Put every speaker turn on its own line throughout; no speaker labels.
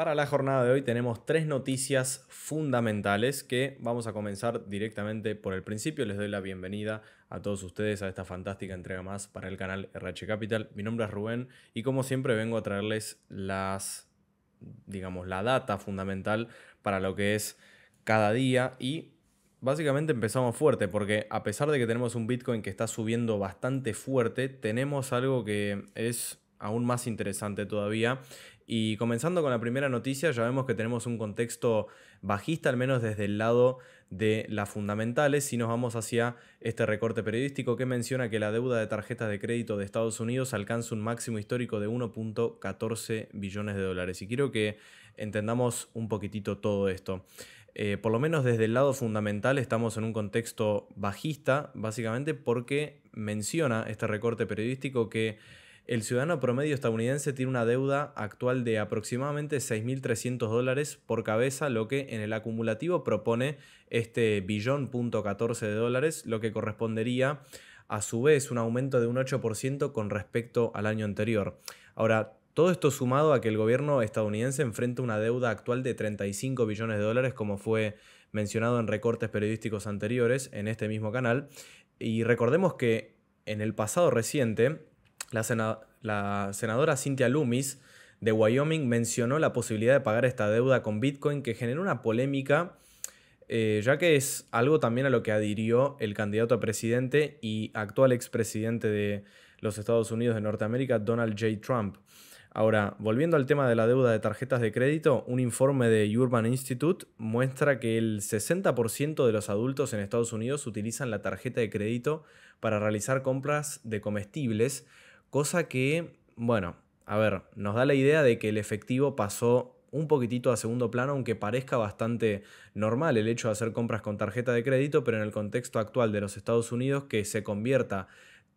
Para la jornada de hoy tenemos tres noticias fundamentales que vamos a comenzar directamente por el principio. Les doy la bienvenida a todos ustedes a esta fantástica entrega más para el canal RH Capital. Mi nombre es Rubén y como siempre vengo a traerles las, digamos, la data fundamental para lo que es cada día y básicamente empezamos fuerte porque a pesar de que tenemos un Bitcoin que está subiendo bastante fuerte, tenemos algo que es aún más interesante todavía y comenzando con la primera noticia, ya vemos que tenemos un contexto bajista, al menos desde el lado de las fundamentales, si nos vamos hacia este recorte periodístico que menciona que la deuda de tarjetas de crédito de Estados Unidos alcanza un máximo histórico de 1.14 billones de dólares. Y quiero que entendamos un poquitito todo esto. Eh, por lo menos desde el lado fundamental estamos en un contexto bajista, básicamente porque menciona este recorte periodístico que el ciudadano promedio estadounidense tiene una deuda actual de aproximadamente 6.300 dólares por cabeza, lo que en el acumulativo propone este billón punto 14 de dólares, lo que correspondería a su vez un aumento de un 8% con respecto al año anterior. Ahora, todo esto sumado a que el gobierno estadounidense enfrenta una deuda actual de 35 billones de dólares, como fue mencionado en recortes periodísticos anteriores en este mismo canal. Y recordemos que en el pasado reciente, la, senadora Cynthia Loomis de Wyoming mencionó la posibilidad de pagar esta deuda con Bitcoin que generó una polémica, eh, ya que es algo también a lo que adhirió el candidato a presidente y actual expresidente de los Estados Unidos de Norteamérica, Donald J. Trump. Ahora, volviendo al tema de la deuda de tarjetas de crédito, un informe de Urban Institute muestra que el 60% de los adultos en Estados Unidos utilizan la tarjeta de crédito para realizar compras de comestibles, Cosa que, bueno, a ver, nos da la idea de que el efectivo pasó un poquitito a segundo plano, aunque parezca bastante normal el hecho de hacer compras con tarjeta de crédito, pero en el contexto actual de los Estados Unidos que se convierta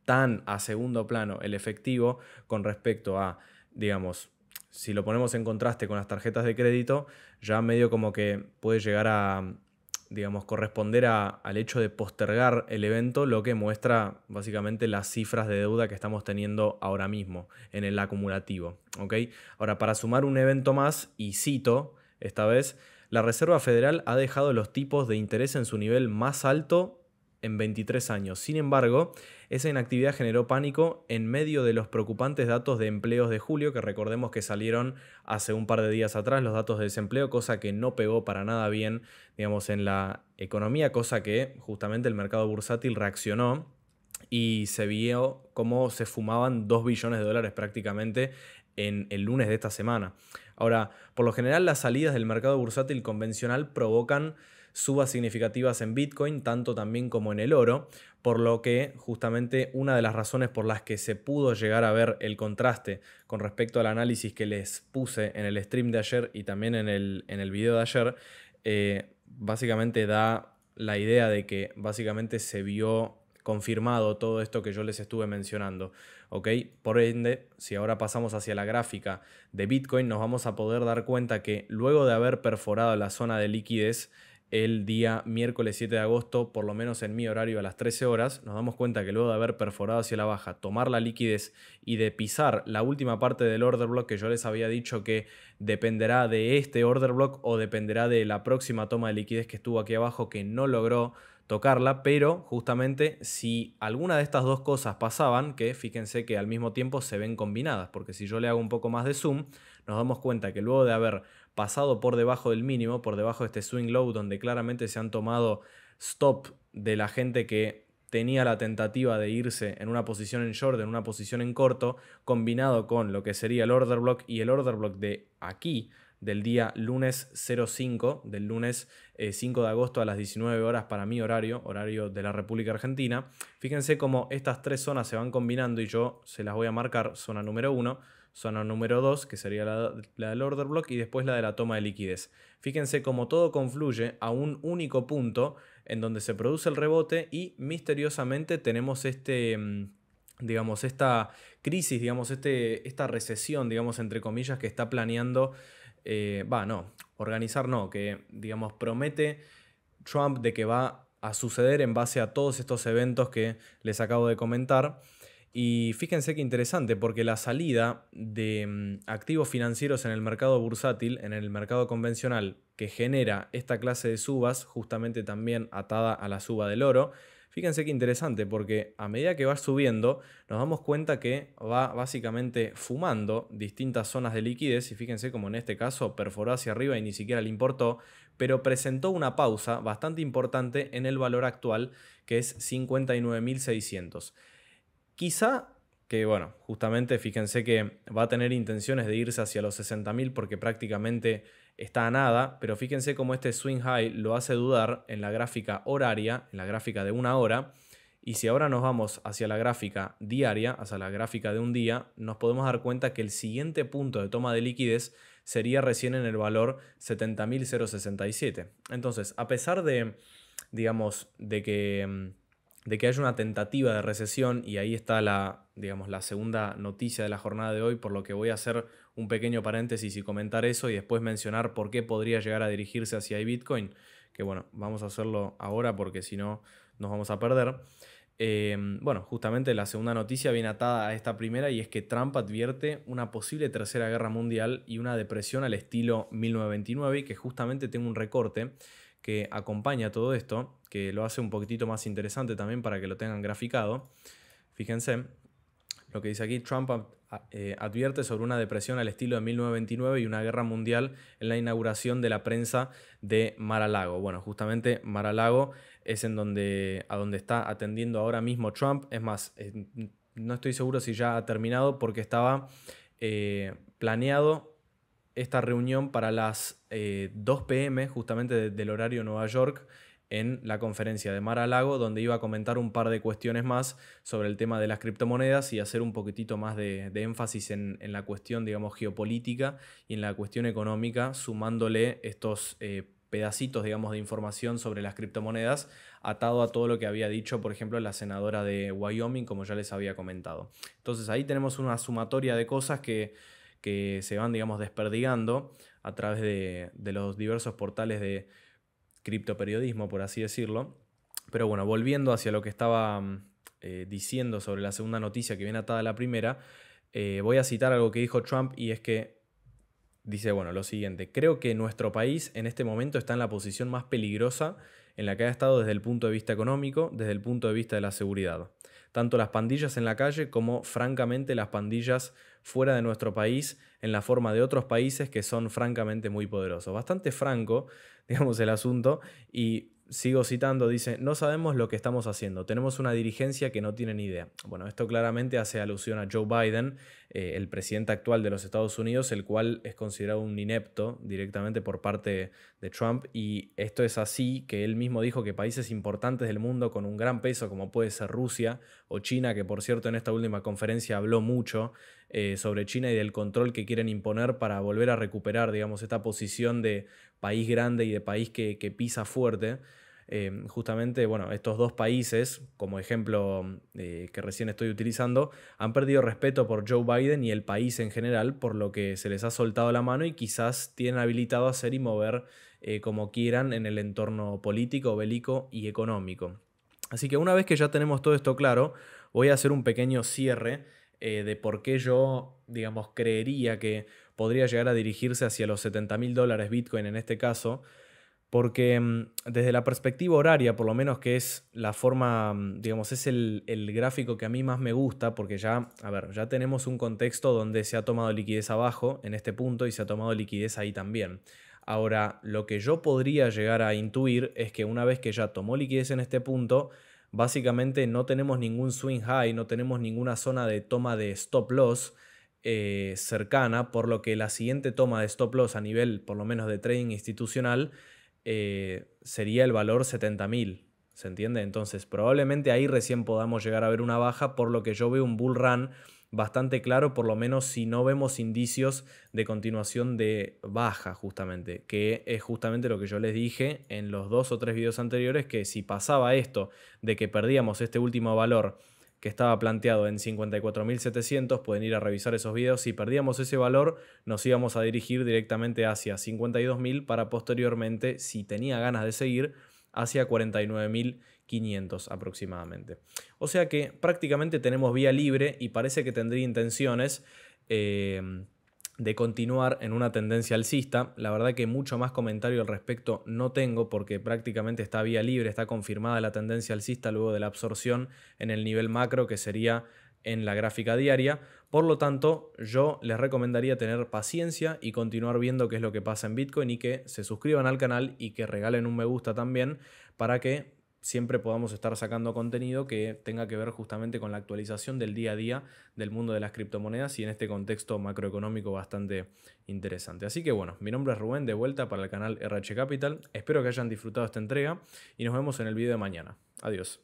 tan a segundo plano el efectivo con respecto a, digamos, si lo ponemos en contraste con las tarjetas de crédito, ya medio como que puede llegar a, digamos, corresponder al hecho de postergar el evento, lo que muestra básicamente las cifras de deuda que estamos teniendo ahora mismo en el acumulativo. Ahora, para sumar un evento más, y cito esta vez, la Reserva Federal ha dejado los tipos de interés en su nivel más alto en 23 años. Sin embargo, esa inactividad generó pánico en medio de los preocupantes datos de empleos de julio, que recordemos que salieron hace un par de días atrás los datos de desempleo, cosa que no pegó para nada bien, digamos, en la economía, cosa que justamente el mercado bursátil reaccionó y se vio cómo se fumaban 2 billones de dólares prácticamente en el lunes de esta semana. Ahora, por lo general las salidas del mercado bursátil convencional provocan subas significativas en Bitcoin, tanto también como en el oro, por lo que justamente una de las razones por las que se pudo llegar a ver el contraste con respecto al análisis que les puse en el stream de ayer y también en el, en el video de ayer, eh, básicamente da la idea de que básicamente se vio confirmado todo esto que yo les estuve mencionando. ¿ok? Por ende, si ahora pasamos hacia la gráfica de Bitcoin, nos vamos a poder dar cuenta que luego de haber perforado la zona de liquidez, el día miércoles 7 de agosto, por lo menos en mi horario a las 13 horas, nos damos cuenta que luego de haber perforado hacia la baja, tomar la liquidez y de pisar la última parte del order block que yo les había dicho que dependerá de este order block o dependerá de la próxima toma de liquidez que estuvo aquí abajo que no logró tocarla, pero justamente si alguna de estas dos cosas pasaban, que fíjense que al mismo tiempo se ven combinadas, porque si yo le hago un poco más de zoom, nos damos cuenta que luego de haber pasado por debajo del mínimo, por debajo de este swing low, donde claramente se han tomado stop de la gente que tenía la tentativa de irse en una posición en short, en una posición en corto, combinado con lo que sería el order block y el order block de aquí, del día lunes 05, del lunes 5 eh, de agosto a las 19 horas para mi horario, horario de la República Argentina. Fíjense cómo estas tres zonas se van combinando y yo se las voy a marcar, zona número 1, zona número 2, que sería la, del order block, y después la de la toma de liquidez. Fíjense cómo todo confluye a un único punto en donde se produce el rebote y misteriosamente tenemos este mm, digamos, esta crisis, digamos, este, esta recesión, digamos, entre comillas, que está planeando, eh, va, no, organizar no, que, digamos, promete Trump de que va a suceder en base a todos estos eventos que les acabo de comentar. Y fíjense qué interesante, porque la salida de mm, activos financieros en el mercado bursátil, en el mercado convencional, que genera esta clase de subas, justamente también atada a la suba del oro, fíjense qué interesante, porque a medida que va subiendo, nos damos cuenta que va básicamente fumando distintas zonas de liquidez, y fíjense como en este caso perforó hacia arriba y ni siquiera le importó, pero presentó una pausa bastante importante en el valor actual, que es 59.600. Quizá que, bueno, justamente fíjense que va a tener intenciones de irse hacia los 60.000 porque prácticamente está a nada, pero fíjense cómo este swing high lo hace dudar en la gráfica horaria, en la gráfica de una hora, y si ahora nos vamos hacia la gráfica diaria, hacia la gráfica de un día, nos podemos dar cuenta que el siguiente punto de toma de liquidez sería recién en el valor 70.067. Entonces, a pesar de, digamos, de que mm, de que haya una tentativa de recesión y ahí está la, digamos, la segunda noticia de la jornada de hoy, por lo que voy a hacer un pequeño paréntesis y comentar eso y después mencionar por qué podría llegar a dirigirse hacia Bitcoin, que bueno, vamos a hacerlo ahora porque si no nos vamos a perder. Eh, bueno, justamente la segunda noticia viene atada a esta primera y es que Trump advierte una posible tercera guerra mundial y una depresión al estilo 1929 y que justamente tengo un recorte que acompaña todo esto, que lo hace un poquitito más interesante también para que lo tengan graficado. Fíjense, lo que dice aquí, Trump eh, advierte sobre una depresión al estilo de 1929 y una guerra mundial en la inauguración de la prensa de Mar-a-Lago. Bueno, justamente Mar-a-Lago es en donde, a donde está atendiendo ahora mismo Trump. Es más, eh, no estoy seguro si ya ha terminado porque estaba eh, planeado esta reunión para las 2 eh, pm, justamente del horario de Nueva York, en la conferencia de Mar a Lago, donde iba a comentar un par de cuestiones más sobre el tema de las criptomonedas y hacer un poquitito más de, énfasis en, la cuestión, digamos, geopolítica y en la cuestión económica, sumándole estos eh, pedacitos, digamos, de información sobre las criptomonedas, atado a todo lo que había dicho, por ejemplo, la senadora de Wyoming, como ya les había comentado. Entonces ahí tenemos una sumatoria de cosas que que se van, digamos, desperdigando a través de, los diversos portales de criptoperiodismo, por así decirlo. Pero bueno, volviendo hacia lo que estaba mm, eh, diciendo sobre la segunda noticia que viene atada a la primera, eh, voy a citar algo que dijo Trump y es que dice, bueno, lo siguiente, creo que nuestro país en este momento está en la posición más peligrosa en la que ha estado desde el punto de vista económico, desde el punto de vista de la seguridad. Tanto las pandillas en la calle como, francamente, las pandillas fuera de nuestro país en la forma de otros países que son francamente muy poderosos. Bastante franco, digamos, el asunto y sigo citando, dice, no sabemos lo que estamos haciendo, tenemos una dirigencia que no tiene ni idea. Bueno, esto claramente hace alusión a Joe Biden, eh, el presidente actual de los Estados Unidos, el cual es considerado un inepto directamente por parte de Trump. Y esto es así que él mismo dijo que países importantes del mundo con un gran peso, como puede ser Rusia o China, que por cierto en esta última conferencia habló mucho eh, sobre China y del control que quieren imponer para volver a recuperar, digamos, esta posición de país grande y de país que, pisa fuerte. Em, justamente, bueno, estos dos países, como ejemplo eh, que recién estoy utilizando, han perdido respeto por Joe Biden y el país en general, por lo que se les ha soltado la mano y quizás tienen habilitado hacer y mover eh, como quieran en el entorno político, bélico y económico. Así que una vez que ya tenemos todo esto claro, voy a hacer un pequeño cierre eh, de por qué yo, digamos, creería que podría llegar a dirigirse hacia los 70 mil dólares Bitcoin en este caso porque mm, desde la perspectiva horaria, por lo menos que es la forma, mm, digamos, es el, gráfico que a mí más me gusta, porque ya, a ver, ya tenemos un contexto donde se ha tomado liquidez abajo en este punto y se ha tomado liquidez ahí también. Ahora, lo que yo podría llegar a intuir es que una vez que ya tomó liquidez en este punto, básicamente no tenemos ningún swing high, no tenemos ninguna zona de toma de stop loss eh, cercana, por lo que la siguiente toma de stop loss a nivel, por lo menos de trading institucional, eh, sería el valor 70.000. ¿Se entiende? Entonces, probablemente ahí recién podamos llegar a ver una baja, por lo que yo veo un bull run bastante claro, por lo menos si no vemos indicios de continuación de baja, justamente, que es justamente lo que yo les dije en los dos o tres videos anteriores, que si pasaba esto de que perdíamos este último valor que estaba planteado en 54.700, pueden ir a revisar esos videos. Si perdíamos ese valor, nos íbamos a dirigir directamente hacia 52.000 para posteriormente, si tenía ganas de seguir, hacia 49.500. 500 aproximadamente. O sea que prácticamente tenemos vía libre y parece que tendría intenciones eh, de continuar en una tendencia alcista. La verdad que mucho más comentario al respecto no tengo porque prácticamente está vía libre, está confirmada la tendencia alcista luego de la absorción en el nivel macro que sería en la gráfica diaria. Por lo tanto, yo les recomendaría tener paciencia y continuar viendo qué es lo que pasa en Bitcoin y que se suscriban al canal y que regalen un me gusta también para que siempre podamos estar sacando contenido que tenga que ver justamente con la actualización del día a día del mundo de las criptomonedas y en este contexto macroeconómico bastante interesante. Así que bueno, mi nombre es Rubén, de vuelta para el canal RH Capital. Espero que hayan disfrutado esta entrega y nos vemos en el video de mañana. Adiós.